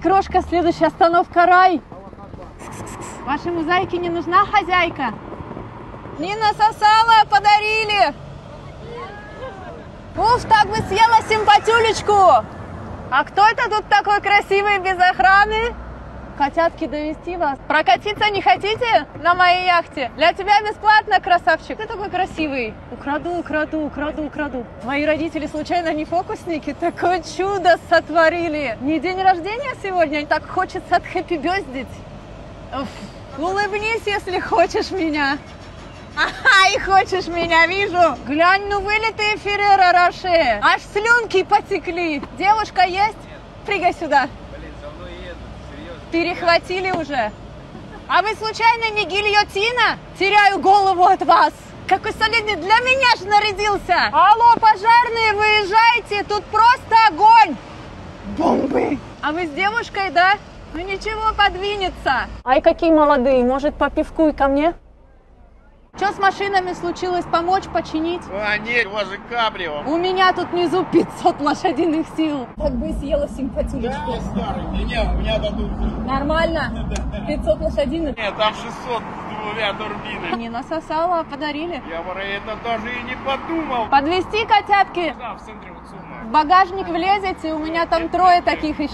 Крошка, следующая остановка рай. Вашей мозаике не нужна хозяйка? Не насосала, подарили. Уф, так бы съела симпатюлечку. А кто это тут такой красивый без охраны? Котятки довести вас. Прокатиться не хотите на моей яхте? Для тебя бесплатно, красавчик. Ты такой красивый. Украду, украду, украду, украду. Мои родители случайно не фокусники? Такое чудо сотворили. Не день рождения сегодня, так хочется от хэппи бездить. Улыбнись, если хочешь меня. Ага, и хочешь меня, вижу. Глянь, ну вылитые Феррера Роше. Аж слюнки потекли. Девушка есть? Прыгай сюда. Перехватили уже. А вы случайно не гильотина? Теряю голову от вас. Какой солидный для меня же нарядился. Алло, пожарные, выезжайте, тут просто огонь. Бомбы. А вы с девушкой, да? Ну ничего, подвинется. Ай, какие молодые, может по пивку и ко мне? Что с машинами случилось? Помочь, починить? А, нет, у вас же кабрио. У меня тут внизу 500 лошадиных сил. Так бы и съела симпатичку. Я старый. Не, не, у меня дадут. Нормально? 500 лошадиных. Нет, там 600 с двумя турбинами. Не насосала, а подарили. Я про это даже и не подумал. Подвести котятки? Да, в центре вот сумма. В багажник влезете, у меня там трое таких еще.